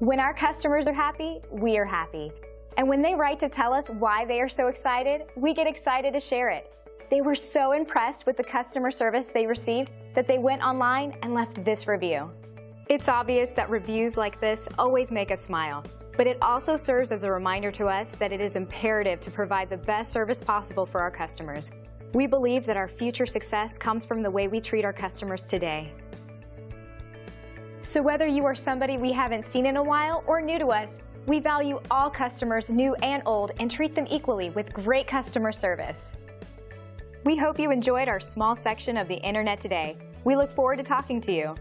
When our customers are happy, we are happy. And when they write to tell us why they are so excited, we get excited to share it. They were so impressed with the customer service they received that they went online and left this review. It's obvious that reviews like this always make us smile, but it also serves as a reminder to us that it is imperative to provide the best service possible for our customers. We believe that our future success comes from the way we treat our customers today. So whether you are somebody we haven't seen in a while or new to us, we value all customers, new and old, and treat them equally with great customer service. We hope you enjoyed our small section of the Internet today. We look forward to talking to you.